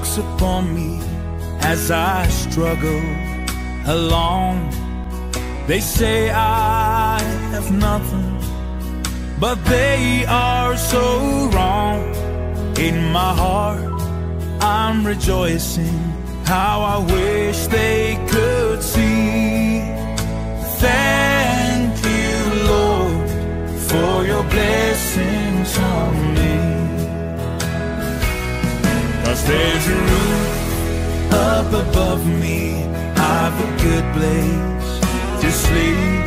looks upon me as I struggle along. They say I have nothing, but they are so wrong. In my heart, I'm rejoicing how I wish they could see. Thank you, Lord, for your blessings on me. Cause there's a roof up above me, I've a good place to sleep.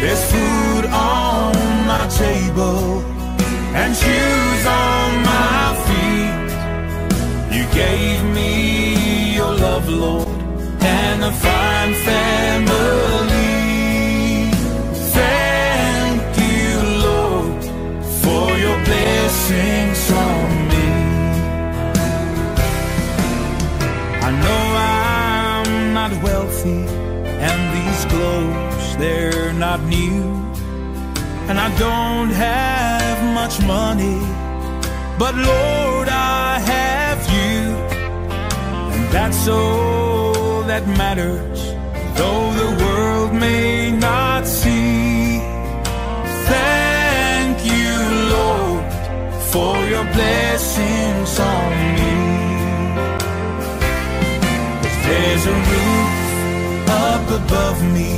There's food on my table and shoes on my feet. You gave me your love, Lord, and a fine family. Thank you, Lord, for your blessings not wealthy, and these clothes, they're not new. And I don't have much money, but Lord, I have you. And that's all that matters, though the world may not see. Thank you, Lord, for your blessings on me. There's a roof up above me,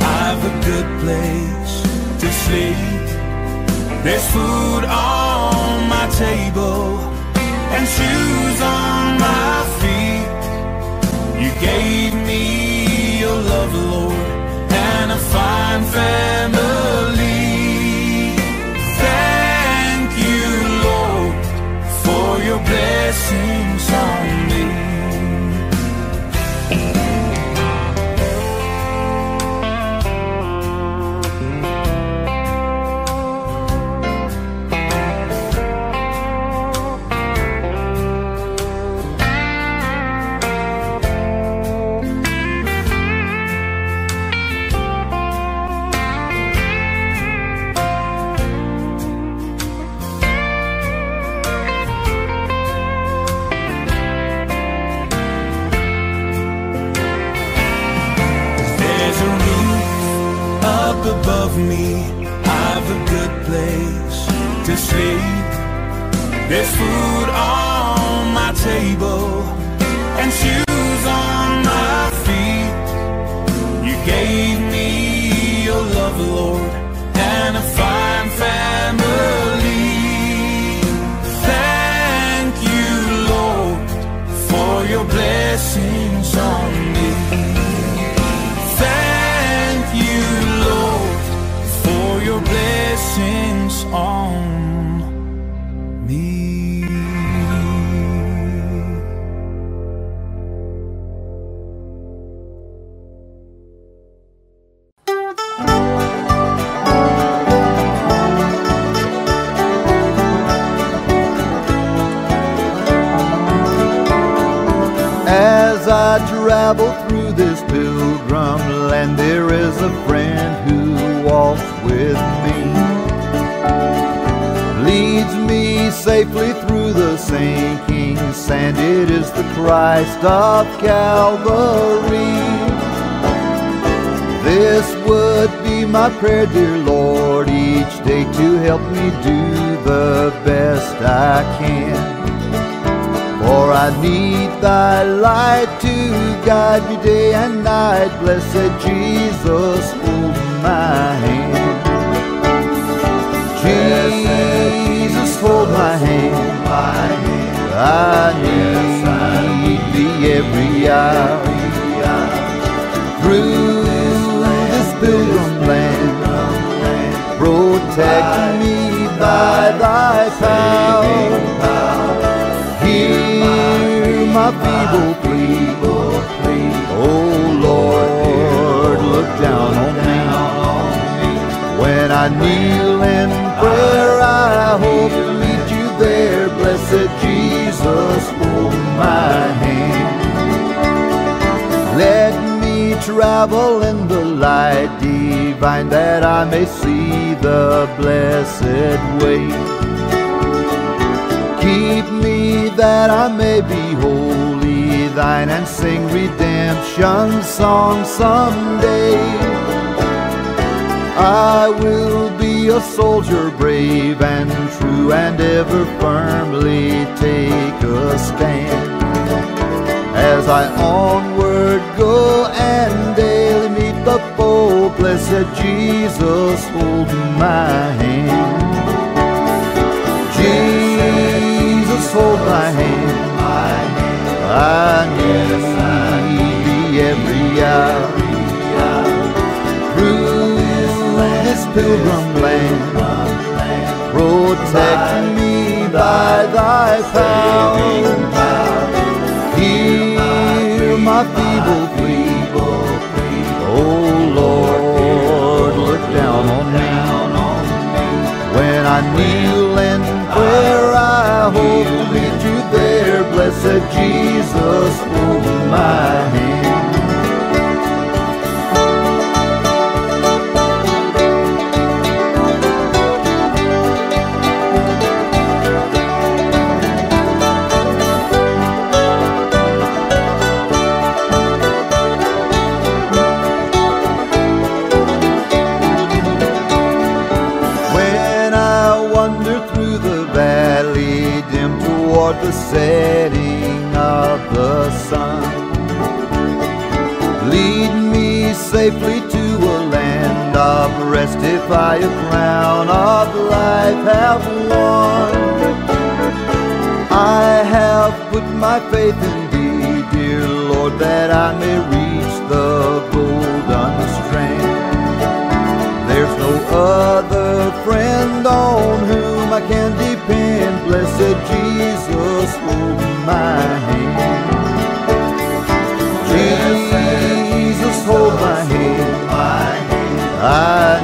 I've a good place to sleep. There's food on my table and shoes on my feet. You gave me your love, Lord, and a fine family. Thank you, Lord, for your blessings on me. Me. I've a good place to sleep. There's food on my table sand. It is the Christ of Calvary. This would be my prayer, dear Lord, each day to help me do the best I can. For I need thy light to guide me day and night. Blessed Jesus, hold my hand. Jesus, hold my hand. I need thee every hour. Through this pilgrim land, protect me by thy power. Hear my feeble plea. Oh Lord, look down on me. When I kneel in prayer, I hope to meet you there. Blessed Jesus, hold my hand. Let me travel in the light divine that I may see the blessed way. Keep me that I may be wholly thine and sing redemption song someday. I will be a soldier brave and true and ever firmly take a stand. As I onward go and daily meet the foe, blessed Jesus, hold my hand. Jesus, hold my hand. I need thee every hour. Pilgrim land, protect me by thy power. Hear my feeble plea. Oh Lord, look down on me. When I kneel in prayer, I hope to meet you there. Blessed Jesus, hold my hand. Safely to a land of rest if I a crown of life have won. I have put my faith in thee, dear Lord, that I may reach the golden strand. There's no other friend on whom I can depend. Blessed Jesus, hold my hand. I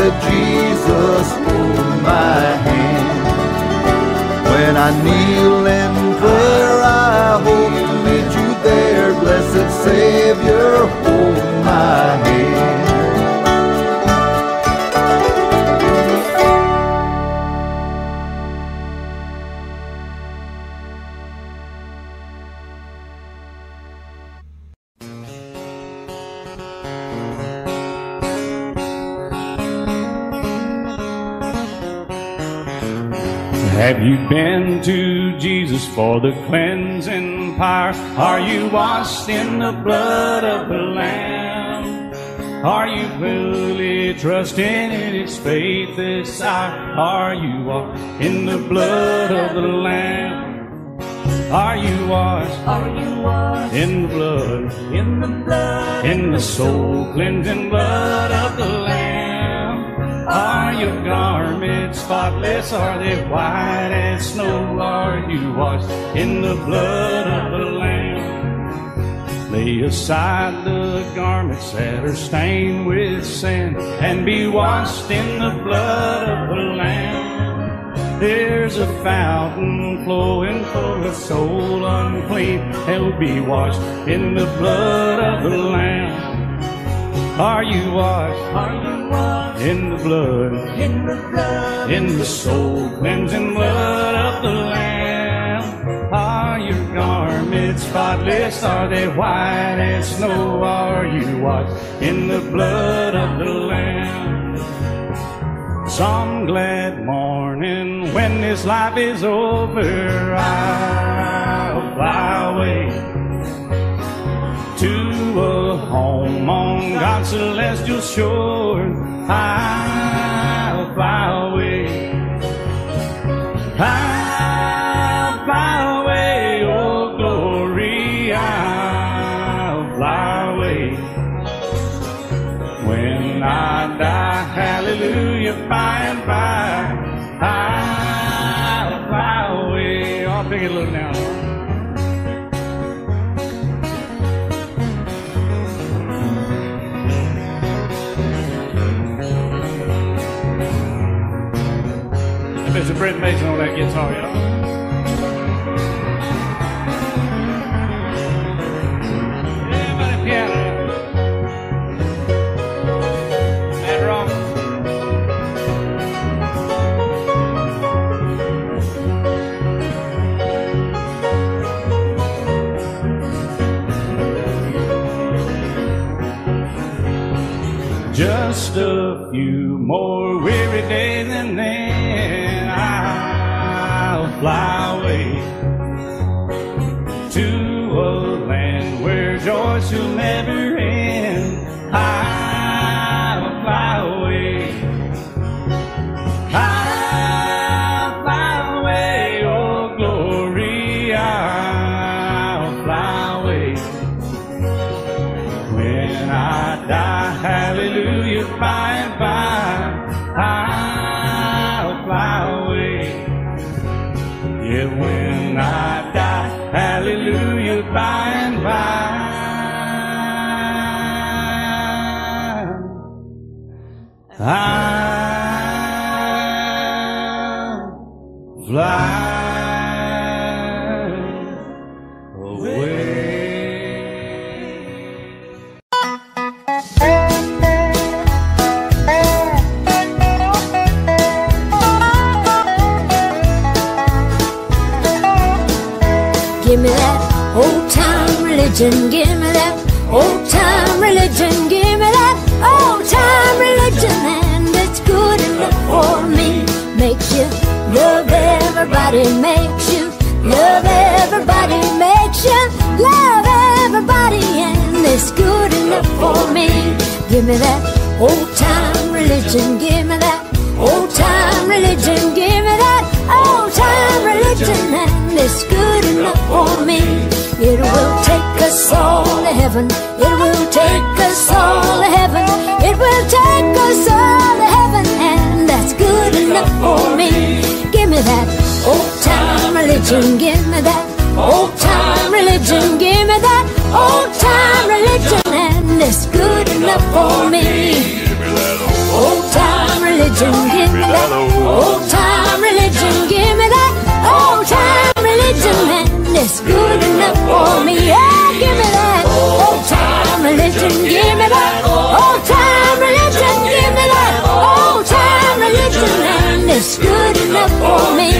Blessed Jesus, hold my hand. When I kneel in prayer, I hope to meet you there. Blessed Savior, Jesus for the cleansing power? Are you washed in the blood of the Lamb? Are you fully trusting in His faith this hour? Are you washed in the blood of the Lamb? Are you washed Are you washed in the blood? in the blood? In the soul cleansing blood of the spotless? Are they white as snow? Are you washed in the blood of the Lamb? Lay aside the garments that are stained with sin and be washed in the blood of the Lamb. There's a fountain flowing for a soul unclean. They'll be washed in the blood of the Lamb. Are you washed Are you washed in the blood? in the blood? In the soul cleansing blood of the Lamb. Are your garments spotless? Are they white as snow? Are you washed in the blood of the Lamb? Some glad morning when this life is over, I'll fly away to a home on God's celestial shore. I'll fly away. I'll fly away, oh glory, I'll fly away. When I die, hallelujah, by and by, I'll fly away. Oh, I'll pick it a little now. Brent Mason on that guitar, y'all. Just a few more I'll fly away. Give me that old time religion. Give me that old time religion. Give me that old time for me. Makes you love everybody. Makes you love everybody. Makes you love everybody. And it's good enough for me. Give me that old time religion. Give me that old time religion. Give me that old time religion. And it's good enough for me. It will take us all to heaven. It will take us all to heaven. It will take us all enough for me. Give me that old time religion. Give me that old time religion. Give me that old time religion. And it's good enough for me. Old time religion, give me that. Old time religion, give me that. Old time religion, and it's good enough for me. Yeah, give me that. Old time religion, give me that. It's good enough for me.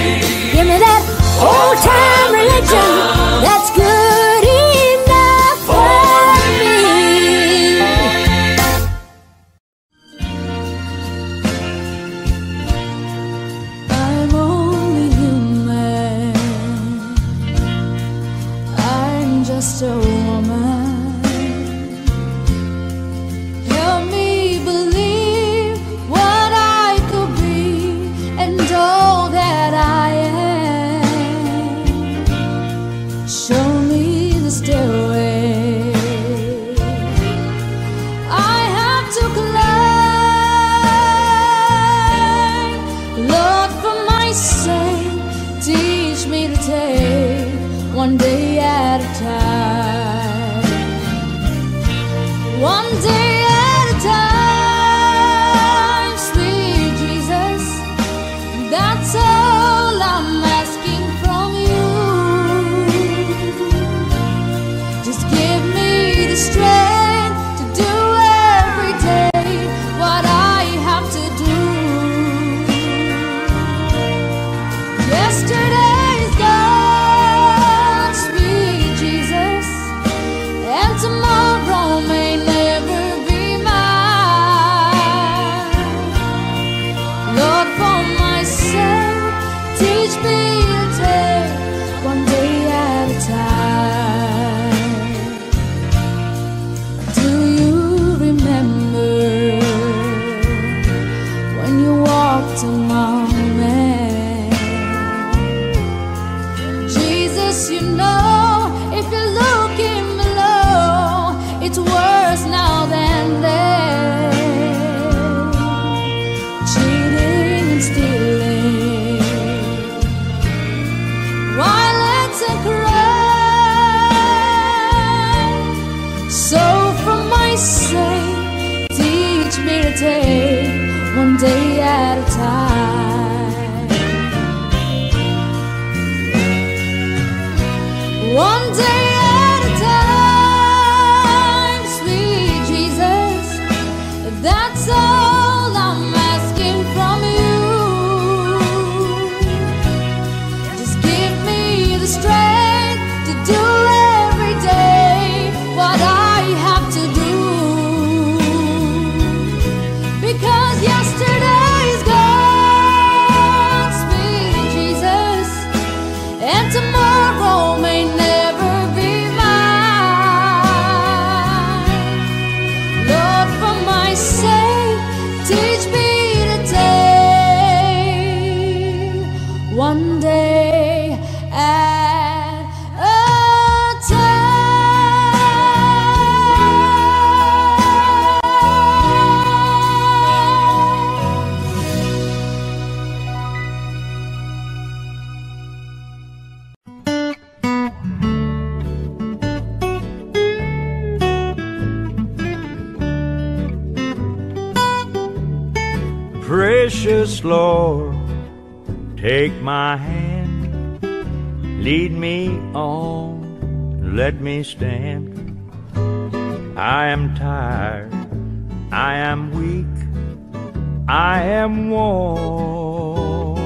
Give me that old time religion. My hand, lead me on, let me stand. I am tired, I am weak, I am worn.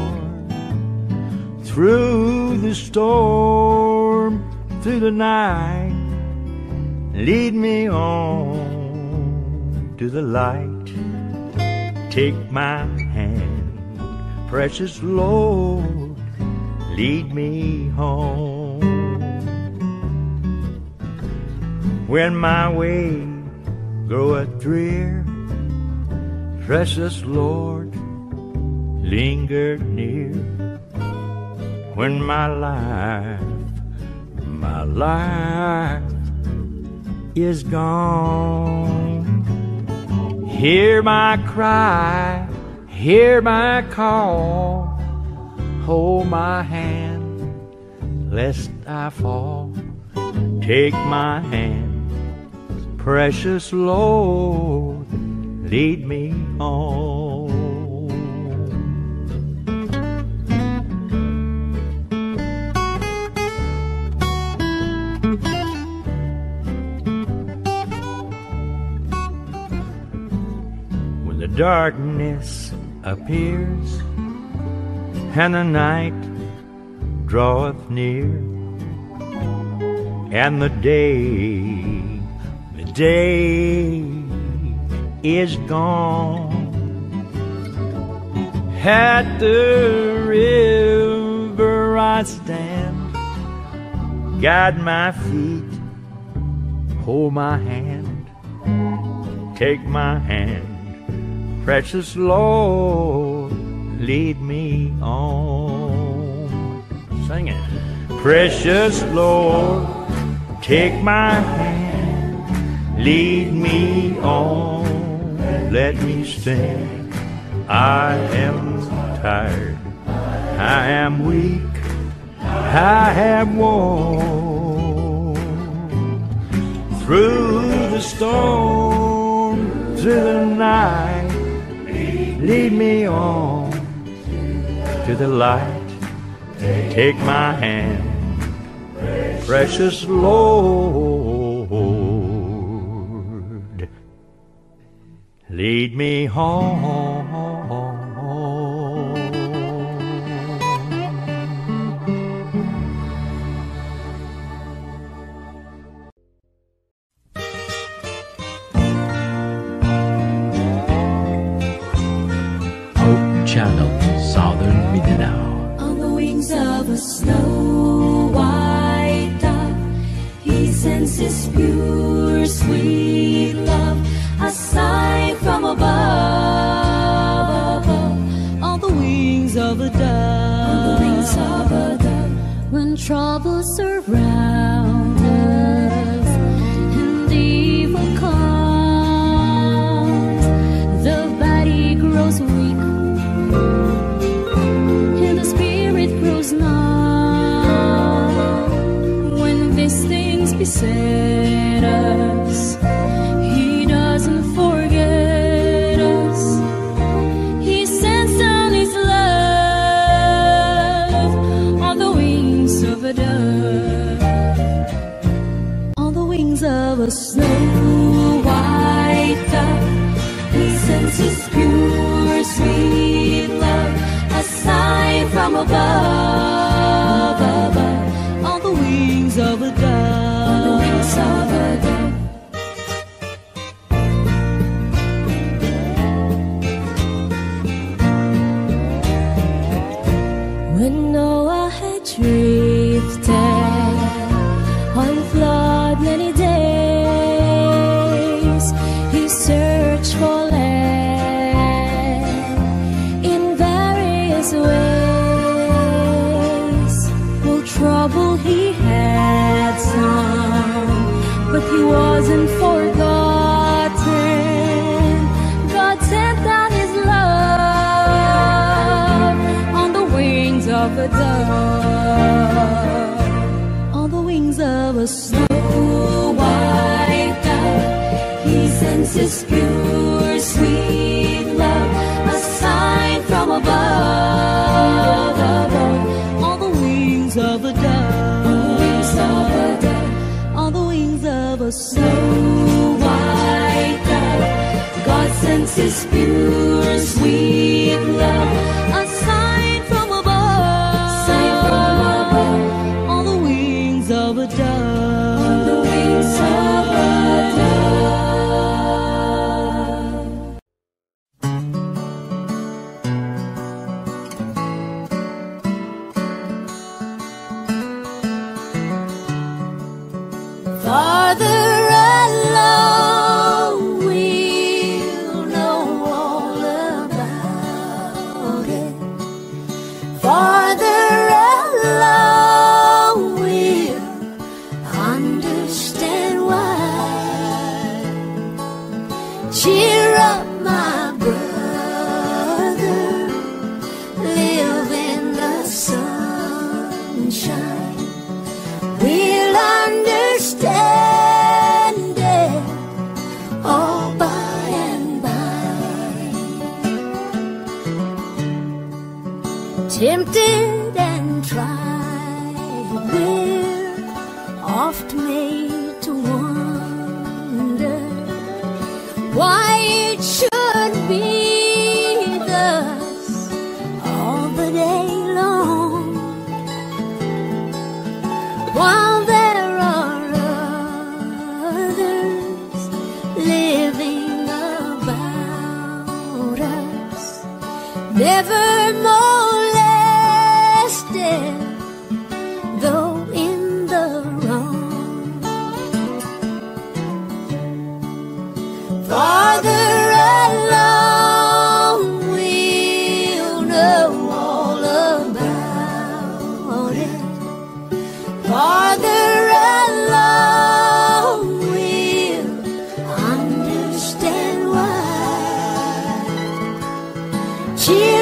Through the storm, through the night, lead me on to the light. Take my precious Lord, lead me home. When my way groweth drear, precious Lord, linger near. When my life, my life is gone. Hear my cry, hear my call. Hold my hand, lest I fall. Take my hand, precious Lord, lead me home. When the darkness appears and the night draweth near, and the day, the day is gone. At the river I stand, guide my feet, hold my hand, take my hand. Precious Lord, lead me on. Sing it. Precious Lord, take my hand, lead me on. Let me stand. I am tired, I am weak, I am worn. Through the storm, through the night, lead me on to the light. Take my hand, precious Lord. Lead me home. Sends pure, sweet love, Cheer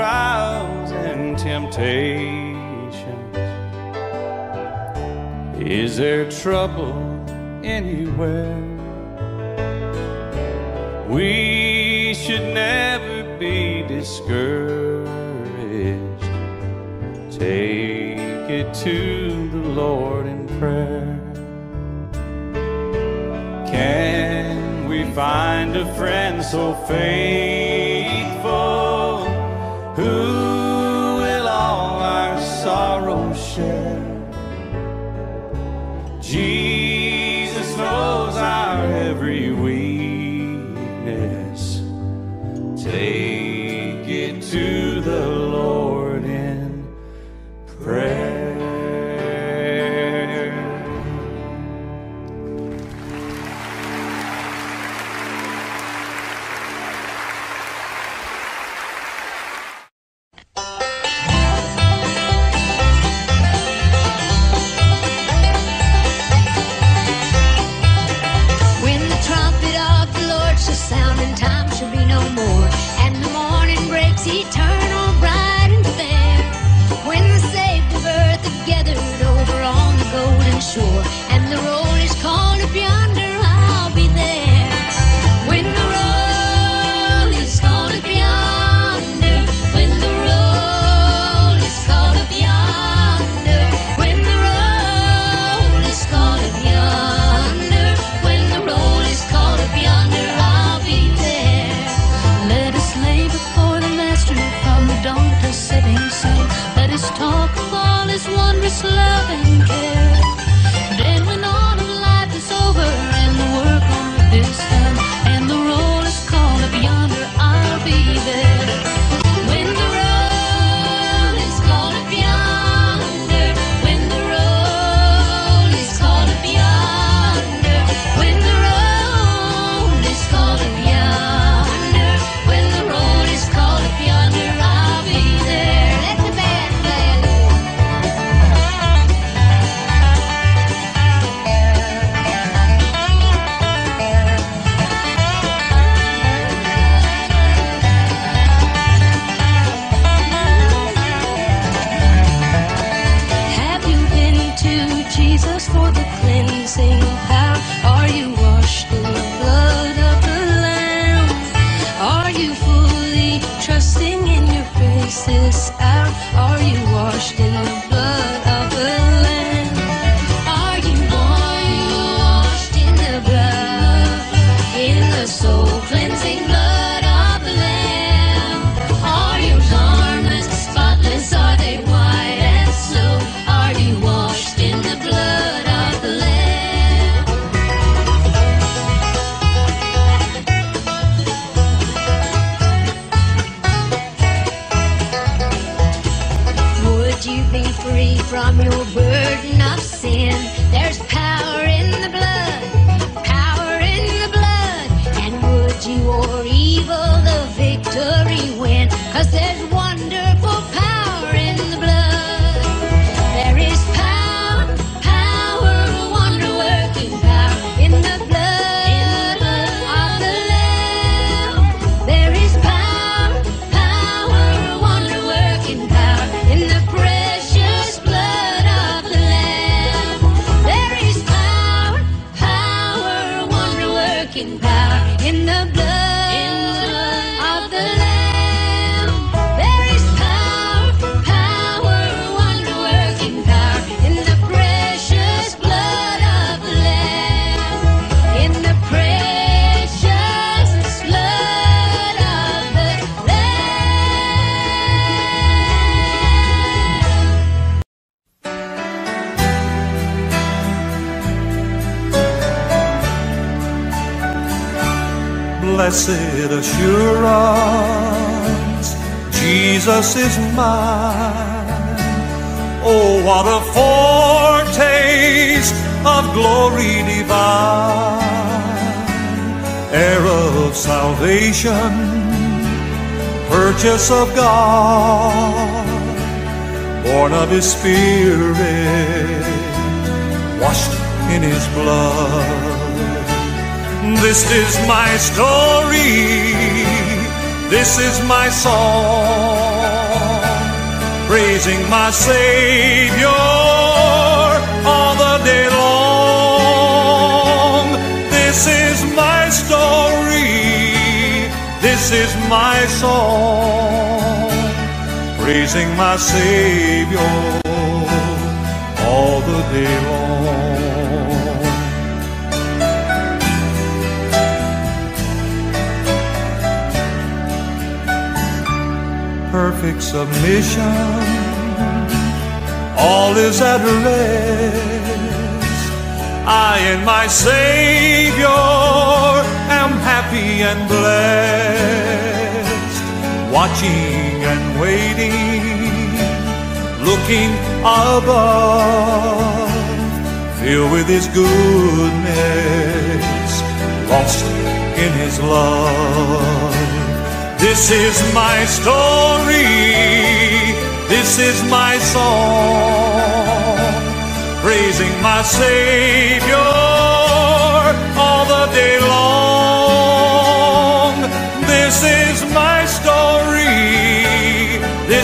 trials and temptations? Is there trouble anywhere? We should never be discouraged. Take it to the Lord in prayer. Can we find a friend so faithful? Of God, born of His Spirit, washed in His blood. This is my story. This is my song. Praising my Savior This is my song. Praising my Savior all the day long. perfect submission. All is at rest. I and my Savior and blessed. Watching and waiting, looking above, filled with His goodness, lost in His love. This is my story. This is my song. Praising my Savior all the day long.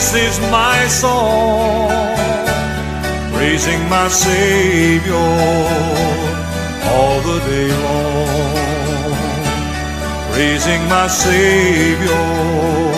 This is my song. Praising my Savior all the day long praising my Savior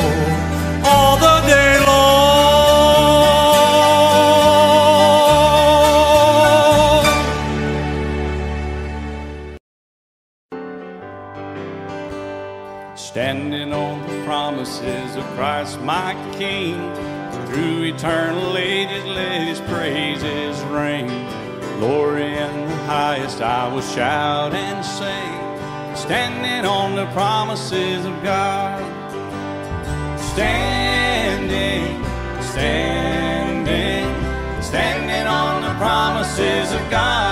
will shout and sing standing on the promises of God. Standing, standing, standing on the promises of God,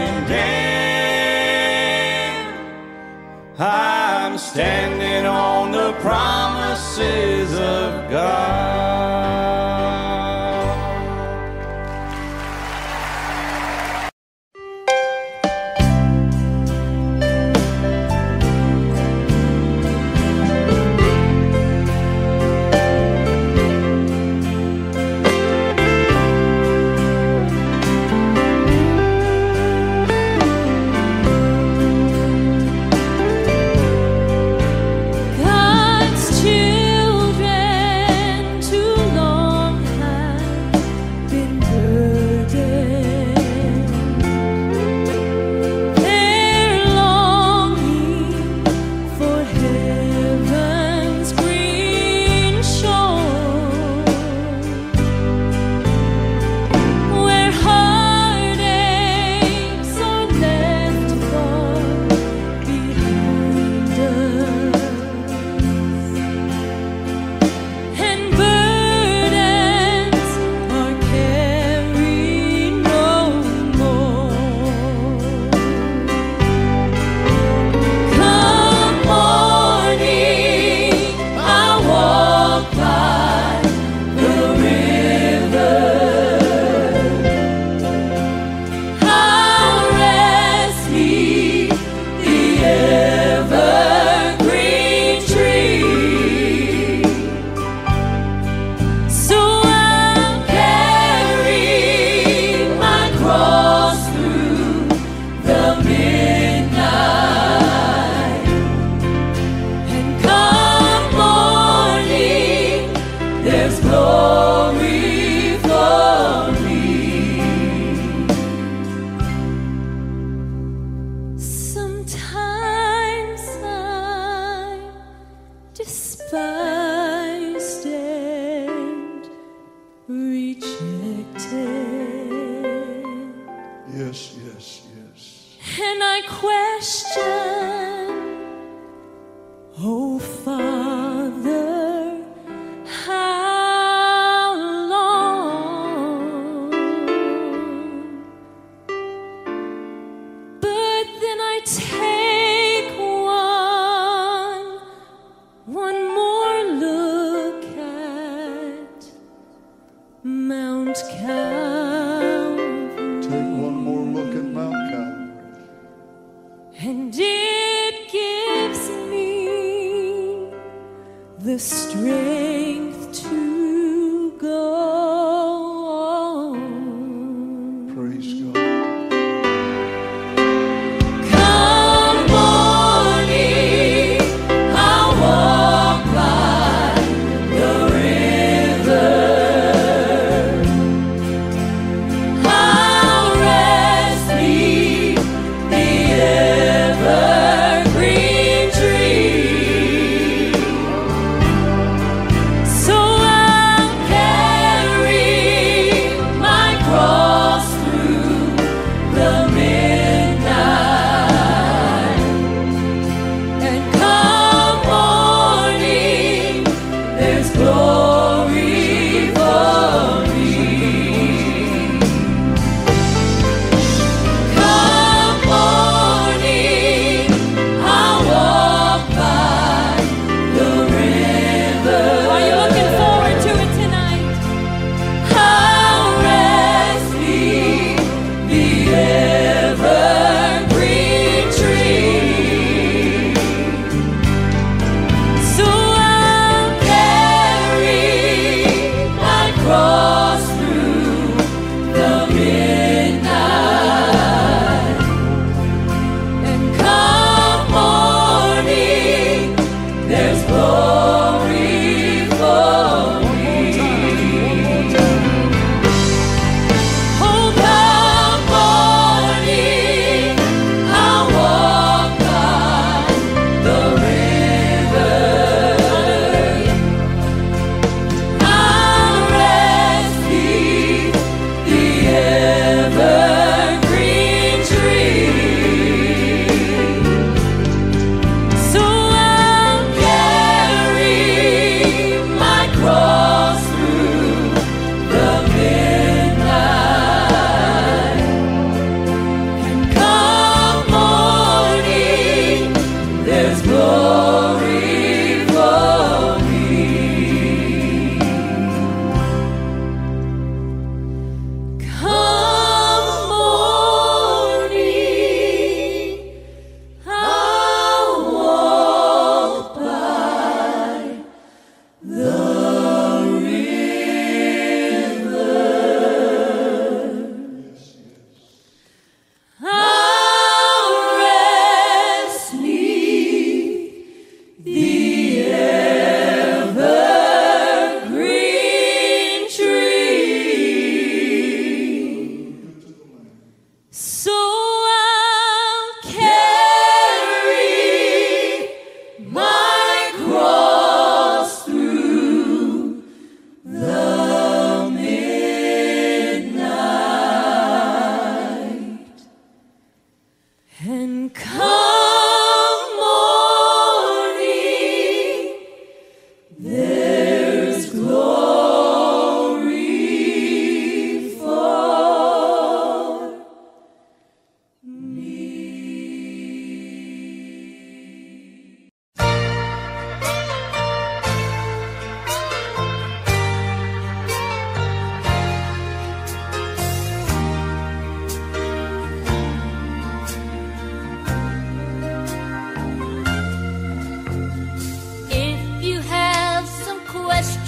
I'm standing on the promises of God.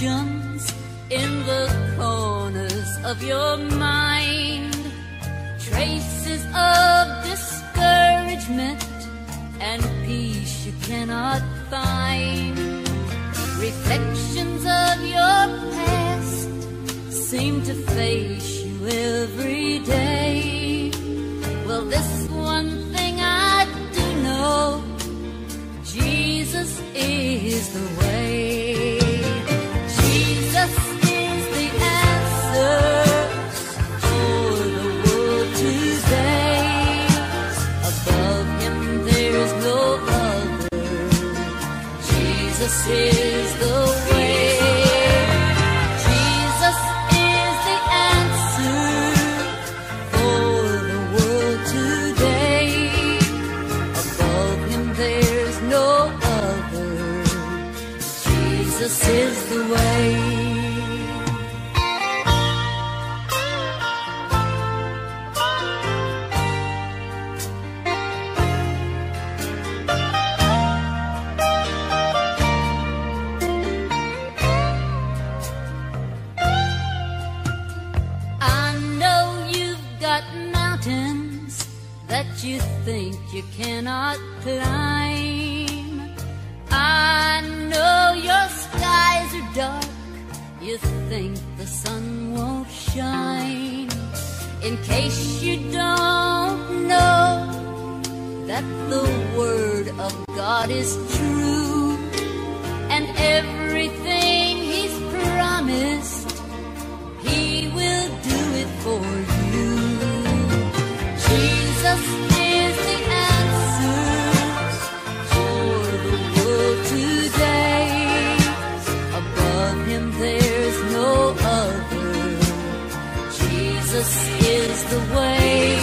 questions in the corners of your mind, traces of discouragement and peace you cannot find. Reflections of your past seem to face you every day. Well, this one thing I do know Jesus is the way. Jesus is cannot climb. I know your skies are dark. You think the sun won't shine. In case you don't know that the word of God is true and every there's no other. Jesus is the way.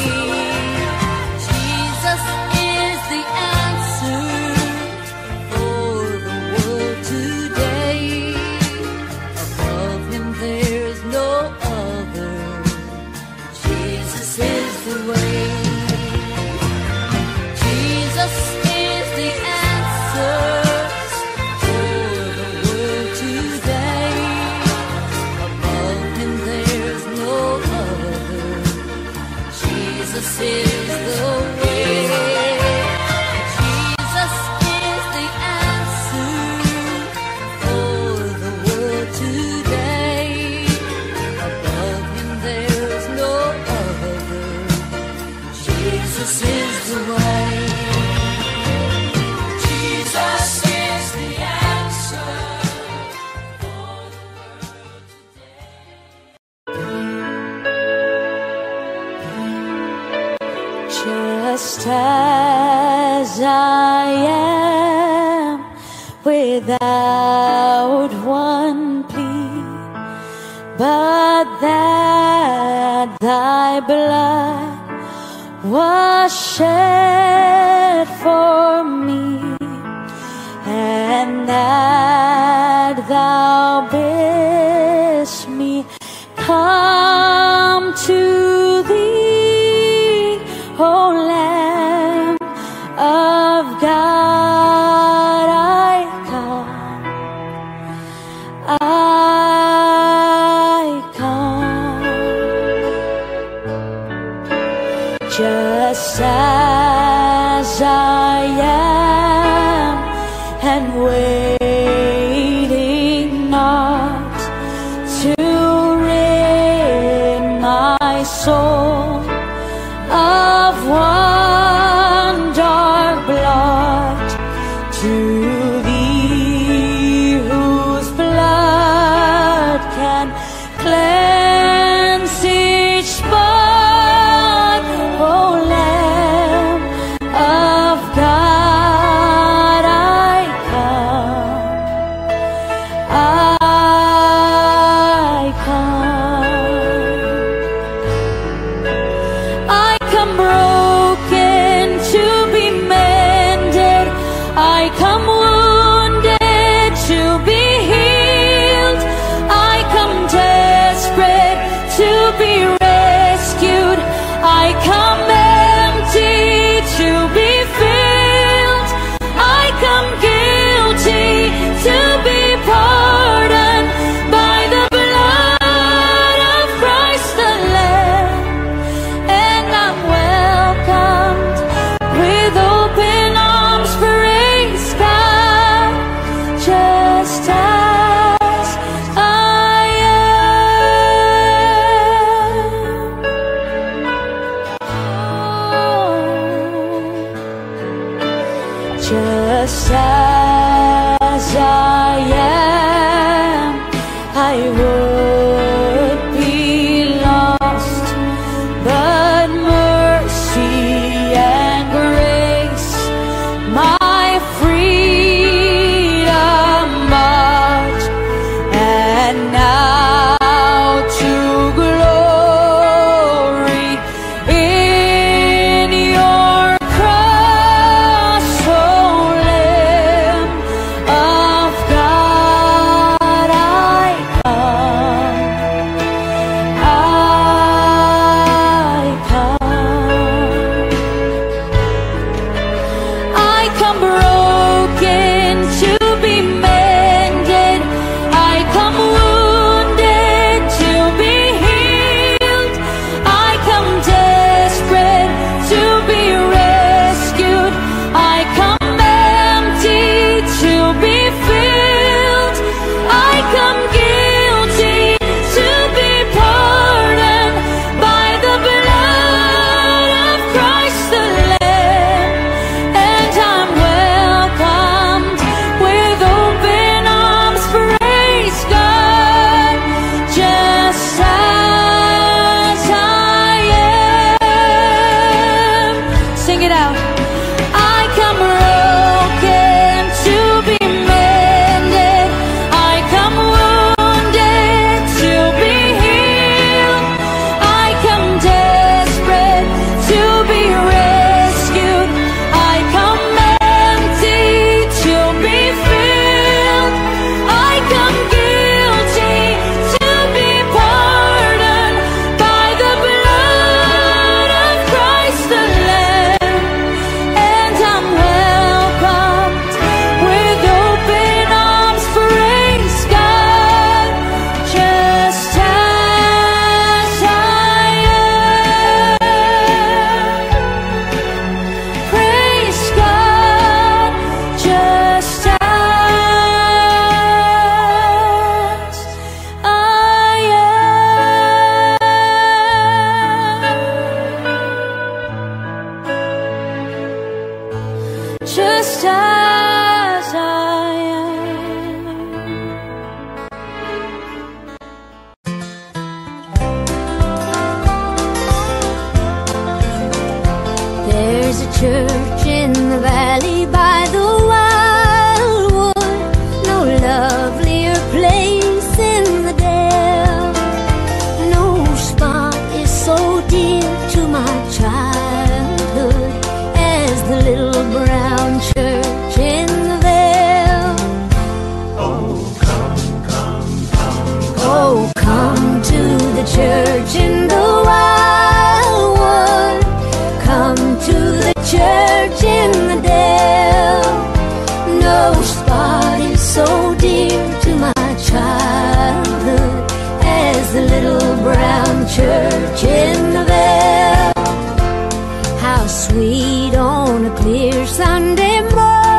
Sweet on a clear Sunday morning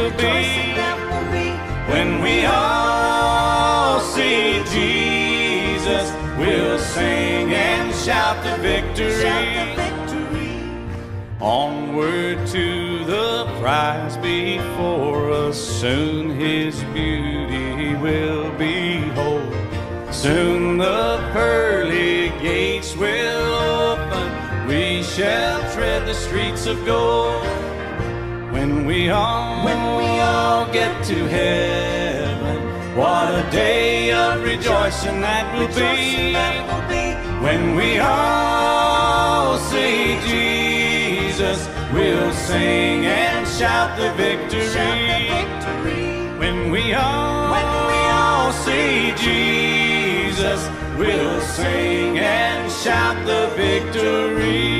will be. When we all see Jesus, we'll sing and shout the victory. Onward to the prize before us, soon his beauty will behold. Soon the pearly gates will open, we shall tread the streets of gold. When we all, when we all get to heaven, what a day of rejoicing that will be. When we all see Jesus, we'll sing and shout the victory. When we all, when we all see Jesus, we'll sing and shout the victory.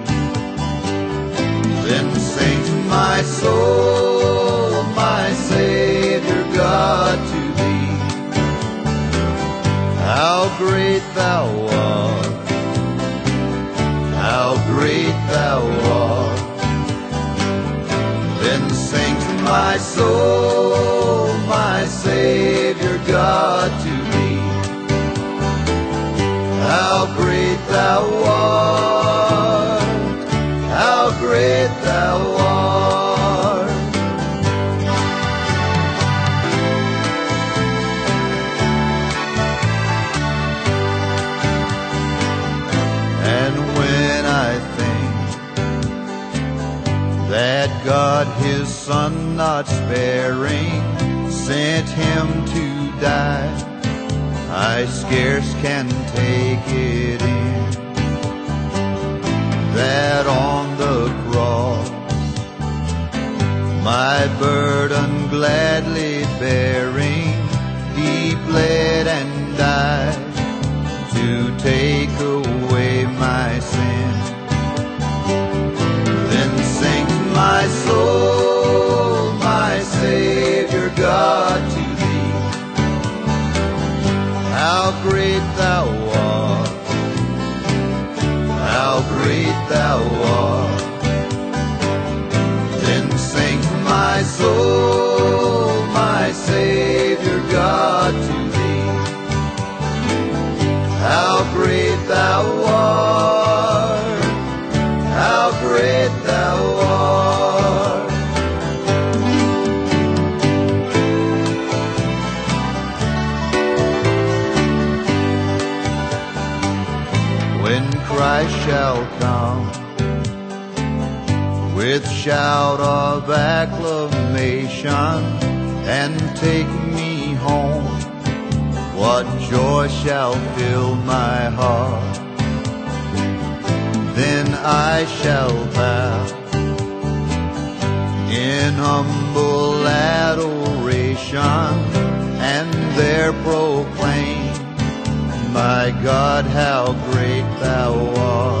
Then sing my soul, my Savior God to thee, How great thou art. How great thou art. Then sings my soul, my Savior God to thee. How great thou art. Not sparing sent him to die, I scarce can take it in. That on the cross my burden gladly bearing, he bled and died to take away with shout of acclamation and take me home, what joy shall fill my heart? Then I shall bow in humble adoration and there proclaim, My God, how great thou art.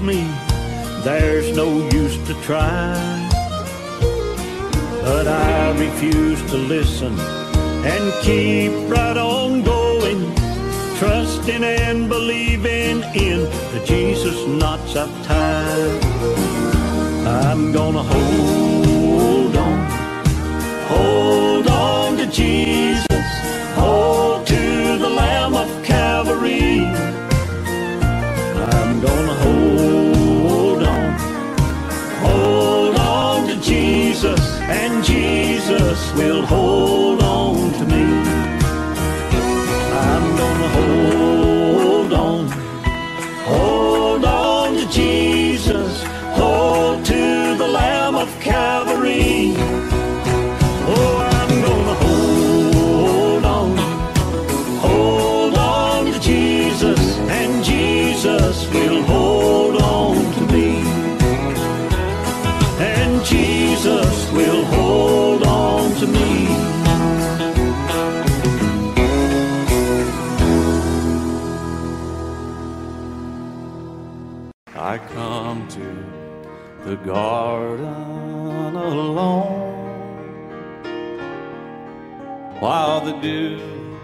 me there's no use to try. But I refuse to listen and keep right on going, trusting and believing in the Jesus knots I've tied. I'm gonna hold on, hold on to Jesus, and Jesus will hold on to me. I'm gonna hold the garden alone. While the dew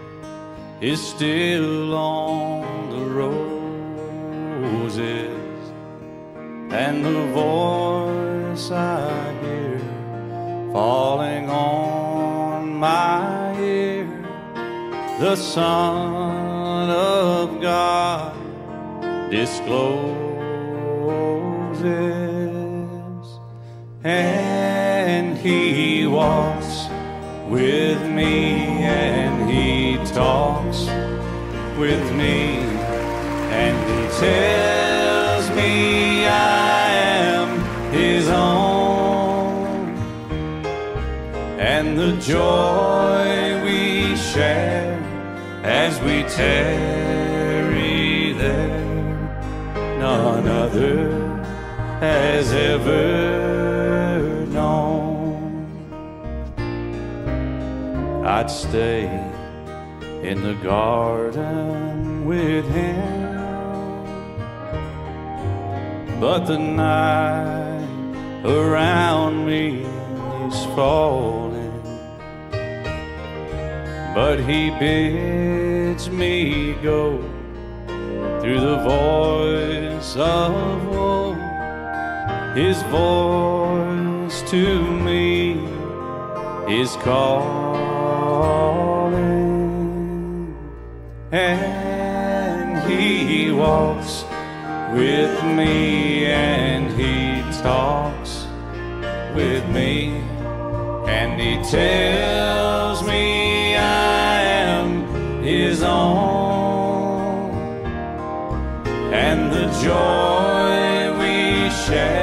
is still on the roses and the voice I hear falling on my ear the Son of God discloses and he walks with me and he talks with me. And he tells me I am his own. And the joy we share as we tarry there none other has ever known. I'd stay in the garden with him, but the night around me is falling. But he bids me go through the voice of woe, his voice to me is calling, and he walks with me, and he talks with me, and he tells me I am his own. And the joy we share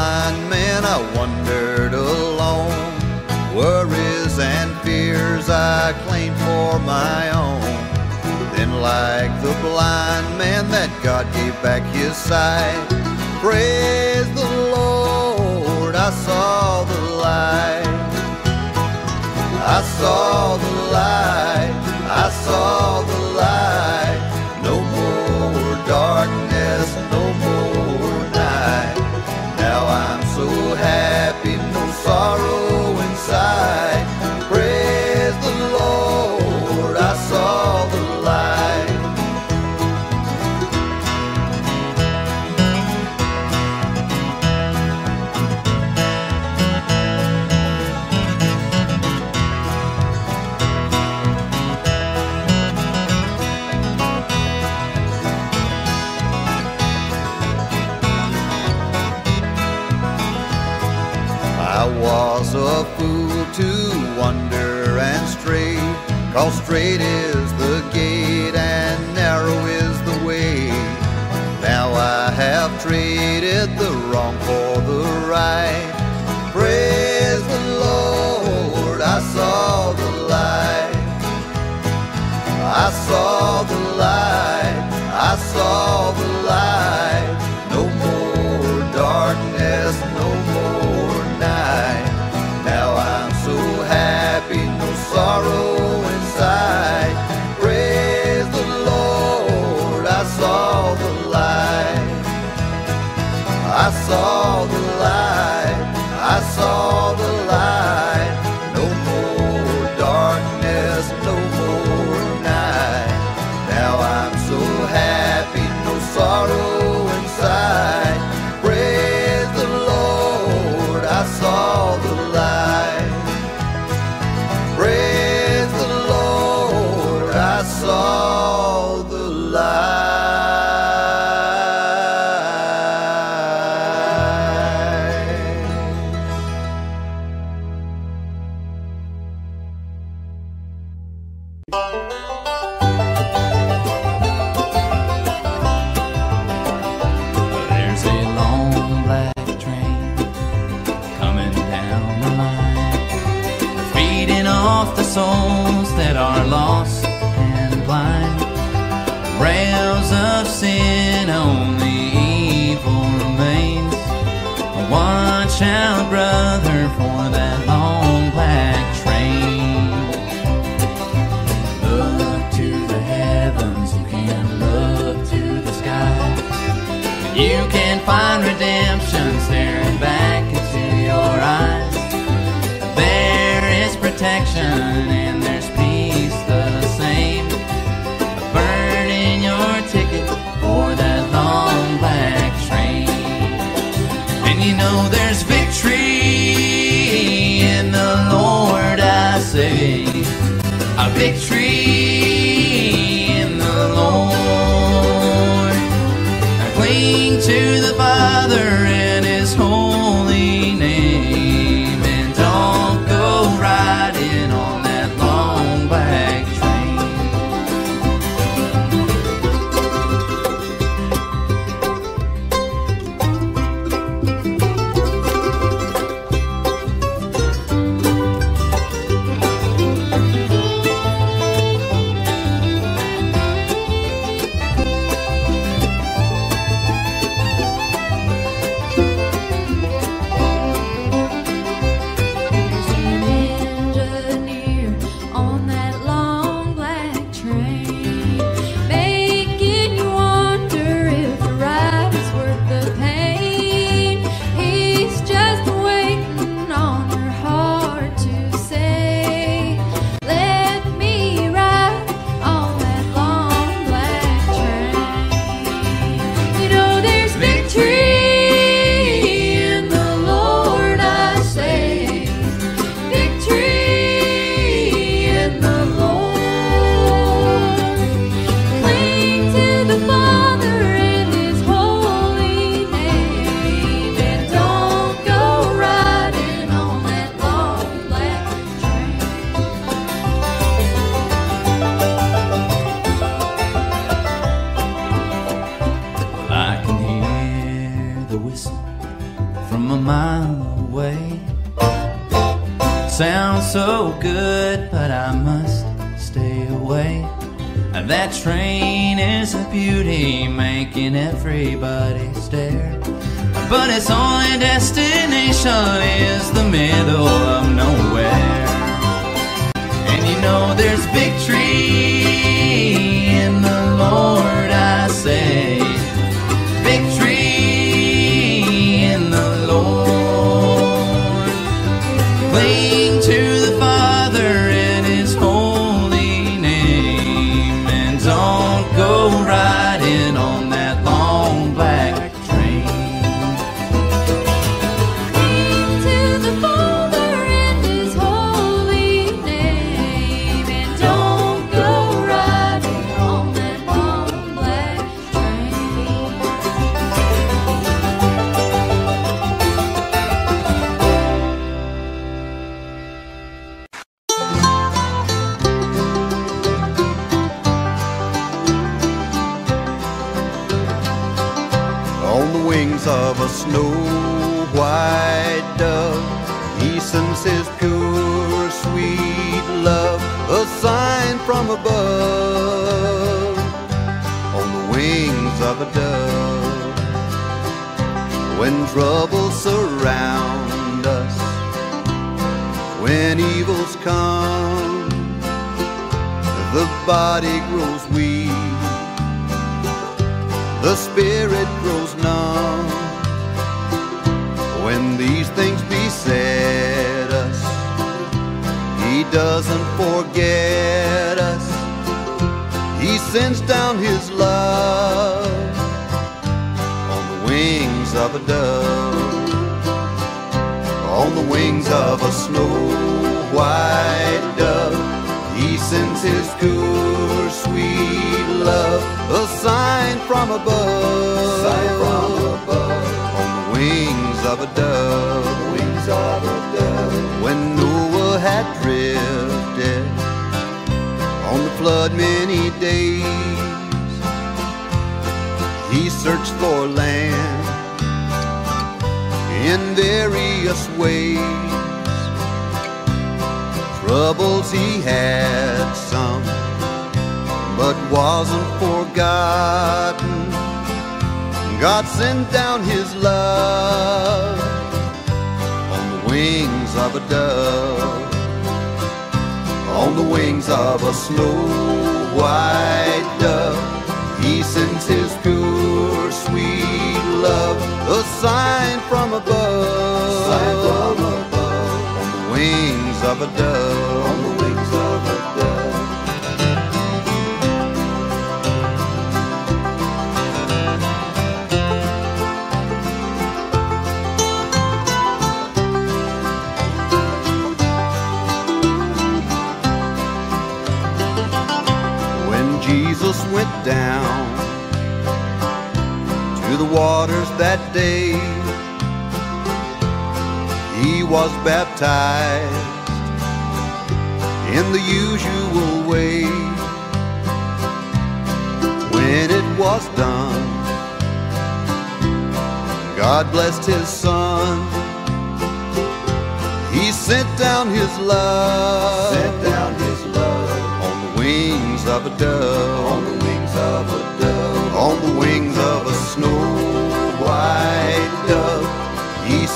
blind man, I wandered alone. Worries and fears I claimed for my own. Then, like the blind man, that God gave back his sight. Praise the Lord, I saw the light. I saw the light, I saw the light. Praise the Lord, I saw the light. I saw the light, I saw the light. No more darkness, no more night. Now I'm so happy, no sorrow inside. Praise the Lord, I saw the light. I saw find redemption staring back into your eyes. There is protection and there's peace the same. Burn in your ticket for that long black train. And you know there's victory in the Lord, I say. A victory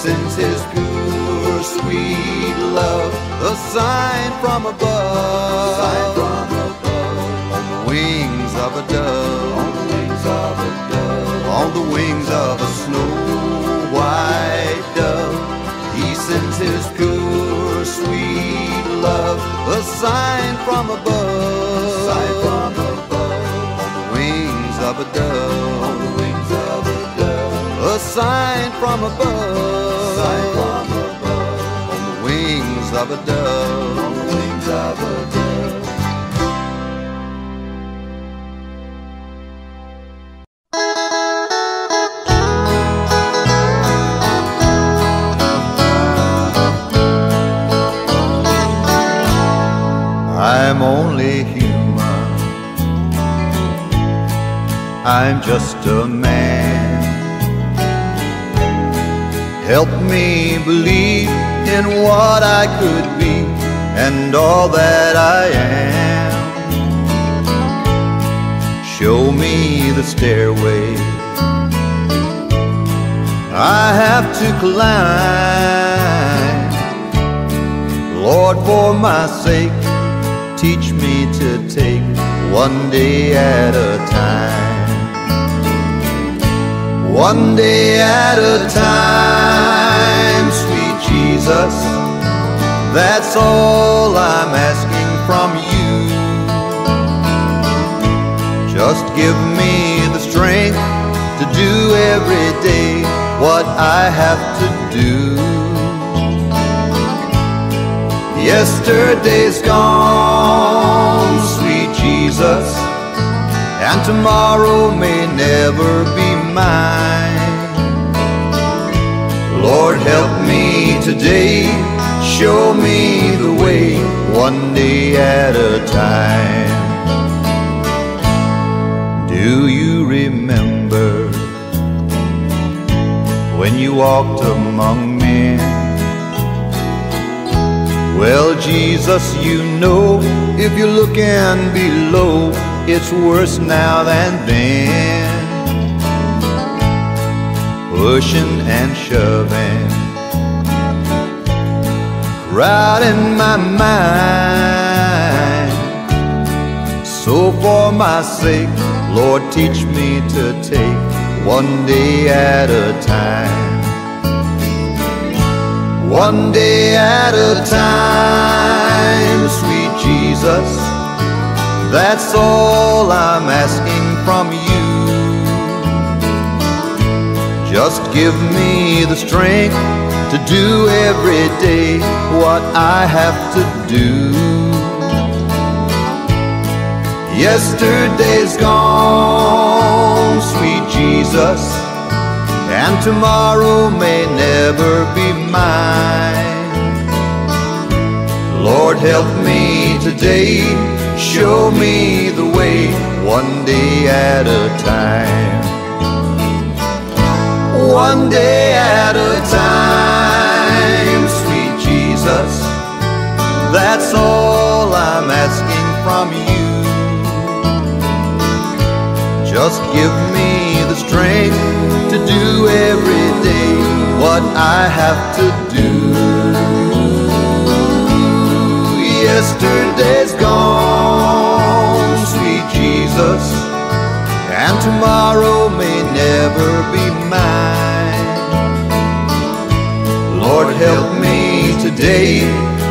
sends his pure, sweet love, a sign from above, sign from above. on the wings of a dove, on the wings of a dove, on the wings of a snow white dove. He sends his pure, sweet love, a sign from above, sign from above, on the wings of a dove sign from above, sign from above. On the wings of a dove, on the wings of a dove. I'm only human. I'm just a man. Help me believe in what I could be and all that I am. Show me the stairway I have to climb. Lord, for my sake, teach me to take one day at a time. One day at a time, Jesus. That's all I'm asking from you. Just give me the strength to do every day what I have to do. Yesterday's gone, sweet Jesus, and tomorrow may never be mine. Lord, help me today, show me the way, one day at a time. Do you remember when you walked among men? Well, Jesus, you know, if you're looking below, it's worse now than then. Pushing and shoving, crowding my mind. So for my sake, Lord, teach me to take one day at a time. One day at a time, sweet Jesus. That's all I'm asking from you. Just give me the strength to do every day what I have to do. Yesterday's gone, sweet Jesus, and tomorrow may never be mine. Lord, help me today, show me the way, one day at a time. One day at a time, sweet Jesus, that's all I'm asking from you. Just give me the strength to do every day what I have to do. Yesterday's gone, sweet Jesus, and tomorrow may never be mine. Lord, help me today,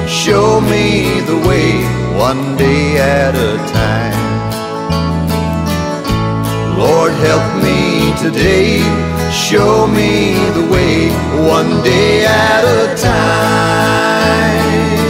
show me the way, one day at a time. Lord, help me today, show me the way, one day at a time.